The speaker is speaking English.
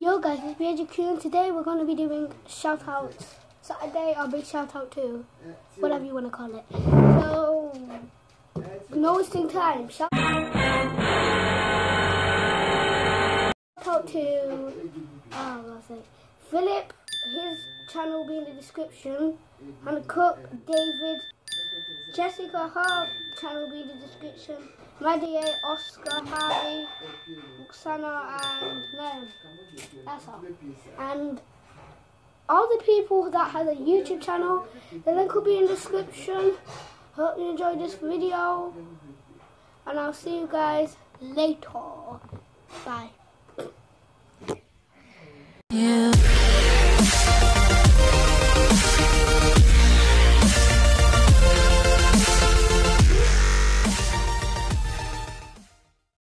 Yo guys, it's BHQ and today we're going to be doing shout outs. Saturday or big shout out too. Whatever you want to call it. So, no wasting time. Shout out to, oh, what's it? Philip, his channel will be in the description. Hannah Cook, David, Jessica, her channel will be in the description. Maddie, Oscar, Harvey, Roxana, and Liam. That's all. And all the people that has a YouTube channel, the link will be in the description. Hope you enjoyed this video. And I'll see you guys later. Bye. you